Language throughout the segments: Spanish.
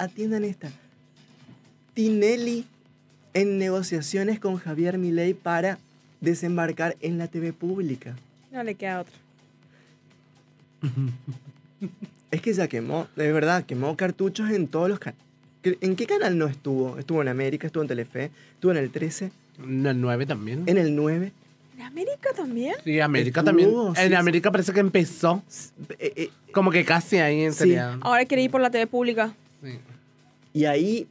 atiendan esta. Tinelli en negociaciones con Javier Milei para desembarcar en la TV pública. No le queda otro. Es que ya quemó, de verdad, quemó cartuchos en todos los canales. ¿En qué canal no estuvo? Estuvo en América, estuvo en Telefe, estuvo en el 13, En el 9 también. en el 9. ¿En América también? Sí, América Estuvo, también. sí, en sí. América parece que empezó. Eh, eh, Como que casi ahí en Sí. Ahora quiere ir por la TV pública. Sí. Y ahí,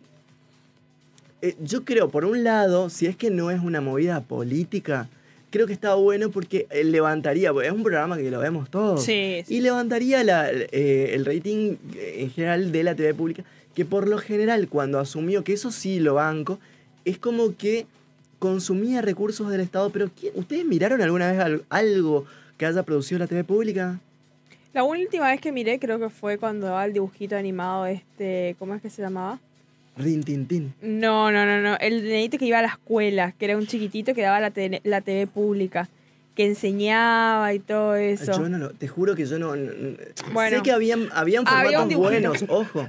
eh, yo creo, por un lado, si es que no es una movida política, creo que está bueno porque eh, levantaría, porque es un programa que lo vemos todos. Sí, sí. Y levantaría la- eh, el rating en general de la TV pública, que por lo general cuando asumió, que eso sí lo banco, es como que consumía recursos del Estado, pero ¿quién- ¿ustedes miraron alguna vez al- algo que haya producido la TV pública? La última vez que miré creo que fue cuando daba el dibujito animado este, ¿cómo es que se llamaba? Rin Tin Tin. No, no, no, no. El nenito que iba a la escuela, que era un chiquitito que daba la, tele- la TV pública, que enseñaba y todo eso. Yo no lo, te juro que yo no. no- no- Bueno. sé que habían, habían formatos buenos, ojo.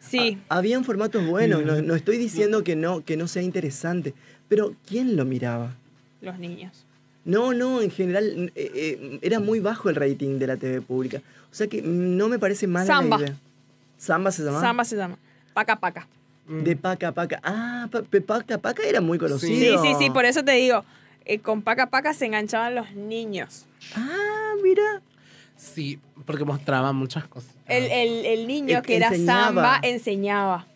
Sí. Habían formatos buenos, no, no estoy diciendo que no, que no sea interesante. Pero ¿quién lo miraba? Los niños. No, no, en general eh, eh, era muy bajo el rating de la TV pública. O sea que mm, no me parece mala Samba. la idea. Samba se llama. Samba se llama. Paca Paca. De Paca Paca. Ah, pa- Paca Paca era muy Sí, conocido. sí, sí, por eso te digo. eh, con Paca Paca se enganchaban los niños. Ah, mira. Sí, porque mostraba muchas cosas. El, el, el niño que era enseñaba. samba enseñaba.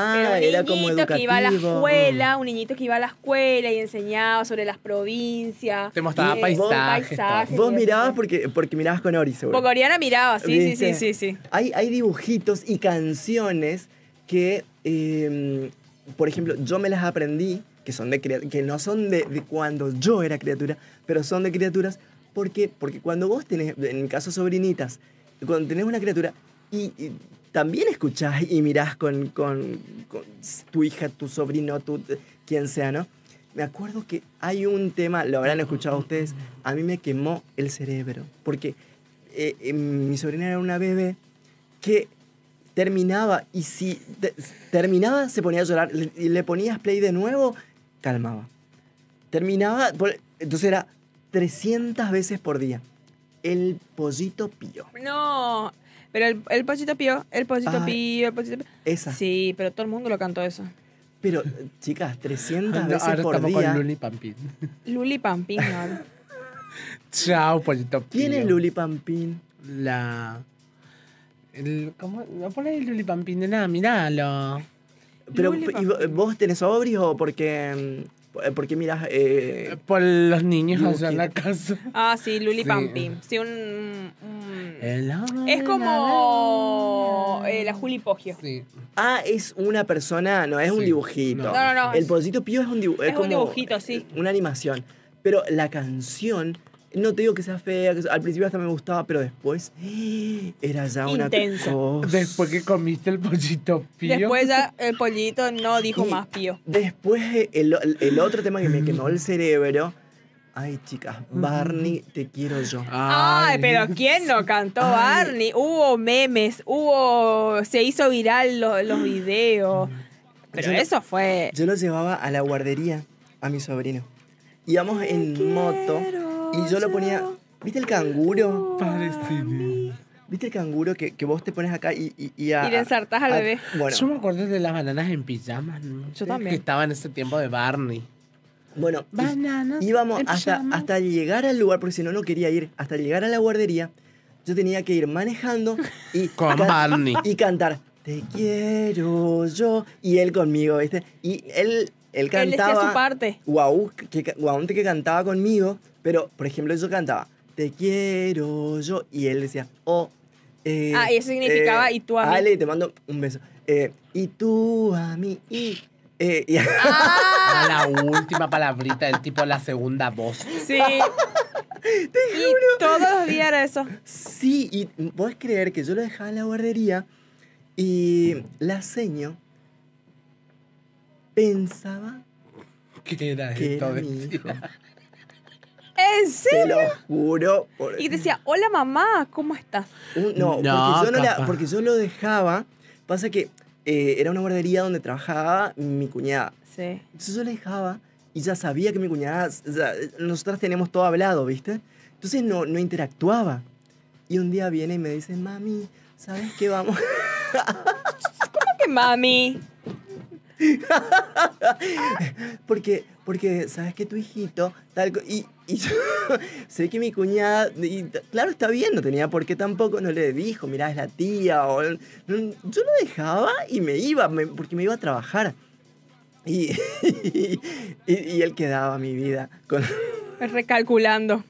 Ah, era era un como niñito que iba a la escuela, un niñito que iba a la escuela y enseñaba sobre las provincias. Te mostraba Y paisajes. Vos mirabas porque, porque mirabas con Ori, seguro. Porque Oriana miraba, sí, sí, sí, sí, sí. Hay, hay dibujitos y canciones que, eh, por ejemplo, yo me las aprendí, que, son de, que no son de, de cuando yo era criatura, pero son de criaturas, porque, porque cuando vos tenés, en mi caso sobrinitas, cuando tenés una criatura y, y también escuchás y mirás con, con- tu hija, tu sobrino, tu, quien sea, ¿no? Me acuerdo que hay un tema, lo habrán escuchado ustedes, a mí me quemó el cerebro, porque eh, eh, mi sobrina era una bebé que terminaba y si te- terminaba se ponía a llorar y le ponías play de nuevo, calmaba. Terminaba, entonces era 300 veces por día. El pollito pío. No, pero el, el pollito pío, el pollito Ay. pío, el pollito pío. Esa. Sí, pero todo el mundo lo cantó eso. Pero, chicas, 300 No, veces ahora por estamos día. con Luli Pampín. Luli Pampín, ¿no? Chao, pollito ¿Quién pío. es Luli Pampín? La. El, ¿Cómo? No pone el Luli Pampín de nada, miralo. Pero, ¿y vo- ¿Vos tenés sobrios o porque, mm, porque miras... eh, Por los niños en la casa. Ah, sí, Luli Sí. Pampín. Sí, un... un- El amor Es como la eh, la Juli Poggio. Sí. Ah, es una persona, no es un dibujito. no. No, no, El pollito pío es un, dibu- es un como dibujito, sí. Una animación. Pero la canción, no te digo que sea fea, que al principio hasta me gustaba, pero después era ya una Intensa. cosa. Después que comiste el pollito pío. Después ya el pollito no dijo Y más pío. Después eh, el, el otro tema que me quemó el cerebro. Ay, chicas, Barney, te quiero yo. Ay, pero ¿quién no cantó Ay. Barney? Hubo memes, hubo... Se hizo viral lo- los videos. Pero Yo no- eso fue... Yo lo llevaba a la guardería a mi sobrino. Íbamos en moto y yo lo ponía. ¿Viste el canguro? Parecido. ¿Viste el canguro que, que vos te pones acá y, y, y a- Y le ensartás al a- bebé. Bueno, Yo me acuerdo de las bananas en pijamas. ¿no? Yo también. Que estaba en ese tiempo de Barney. bueno Bananas. íbamos en hasta, hasta llegar al lugar, porque si no, no quería ir. Hasta llegar a la guardería, yo tenía que ir manejando y, Con can- Barney. y cantar. Te quiero yo. Y él conmigo, ¿viste? Y él, él Él decía cantaba. su parte. Guau, que, que- Guaunte que cantaba conmigo, pero por ejemplo yo cantaba, te quiero yo, y él decía, oh. eh, Ah, y eso significaba, y tú a mí. Ale, te mando un beso. Eh, y tú a mí, y. eh, y- Ah, la última palabrita del tipo la segunda voz. sí. y todos los días era eso. sí, y podés creer que yo lo dejaba en la guardería y la seño pensaba ¿Qué era que esto? era mi hijo. ¿En Te serio? lo juro. por- Y decía, hola mamá, ¿cómo estás? Un- no, No, porque, yo no la- capaz. porque yo lo dejaba, pasa que eh, era una guardería donde trabajaba mi cuñada. Sí. Entonces yo le dejaba y ya sabía que mi cuñada, o sea, nosotras teníamos todo hablado, ¿viste? Entonces no, no interactuaba. Y un día viene y me dice, mami, ¿sabes qué vamos? ¿Cómo que mami? porque, porque, ¿sabes que tu hijito? Tal, y, y yo sé que mi cuñada, y claro, está bien, no tenía por qué tampoco, no le dijo, mira, es la tía, o, no, yo lo dejaba y me iba, me- porque me iba a trabajar. Y, y, y él quedaba mi vida con... Recalculando.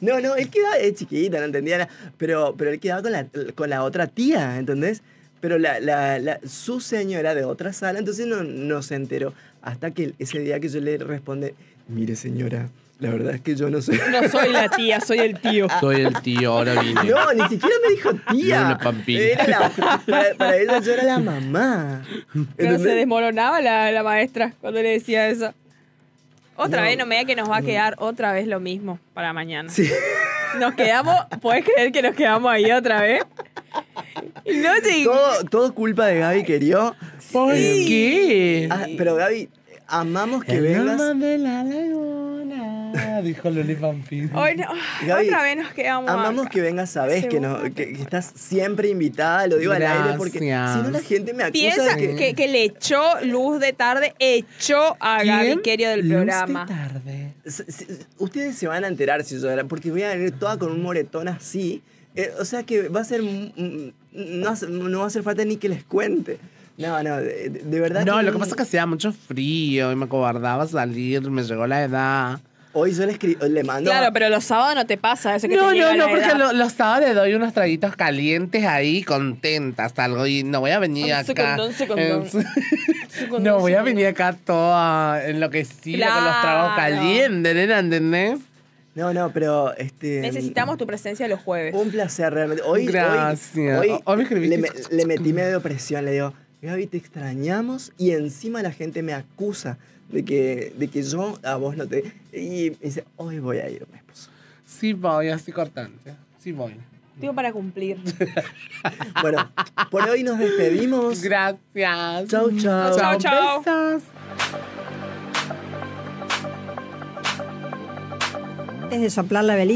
No, no, él quedaba, es chiquita, no entendía nada, pero, pero él quedaba con la, con la otra tía, ¿entendés? Pero la, la, la- su señora de otra sala, entonces no, no se enteró. Hasta que ese día que yo le responde, mire señora, la verdad es que yo no soy... No soy la tía, soy el tío. Soy el tío, ahora vine. No, ni siquiera me dijo tía. No, la pampina. Era la- para, para ella yo era la mamá. Pero se desmoronaba la, la maestra cuando le decía eso. Otra No. vez, no me diga que nos va a quedar otra vez lo mismo para mañana. Sí. Nos quedamos, ¿puedes creer que nos quedamos ahí otra vez? No te Todo, todo culpa de Gaby querió. ¿Por qué? Ah, pero Gaby, amamos que El vengas. alma de la laguna, dijo Loli Pampín. Hoy no, Gaby, otra vez nos quedamos Amamos acá. que vengas, sabes que, no, que, que estás siempre invitada, lo digo al aire porque si no la gente me acusa Piensa de que... que, que le echó luz de tarde, echó a Gaby Querio del Luz de programa. tarde. Ustedes se van a enterar si yo era, porque voy a venir toda con un moretón así. Eh, o sea que va a ser. mm, No, no va a hacer falta ni que les cuente. No, no, de, de- verdad. No, lo que pasa es que hacía mucho frío y me acobardaba a salir, me llegó la edad. Hoy yo le, le mando. Claro, pero los sábados no te pasa eso que No, te no, no, porque lo- los sábados le doy unos traguitos calientes ahí, contentas, algo, y no voy a venir Un acá. secundón, secundón. No, voy a venir acá toda enloquecida con los tragos Claro. calientes, nena, ¿entendés? No, no, pero. Este, Necesitamos tu presencia los jueves. Un placer, realmente. Hoy, hoy- Gracias. Hoy, Hoy me escribiste- le, me- le metí medio presión, le digo, Gaby, te extrañamos y encima la gente me acusa de que, de que yo a vos no te... Y me dice, hoy voy a ir, mi esposo. Sí voy, así cortante. Sí voy. Digo para cumplir. Bueno, por hoy nos despedimos. Gracias. Chau, chau. Chau, chau. Besos. Antes de soplar la velita.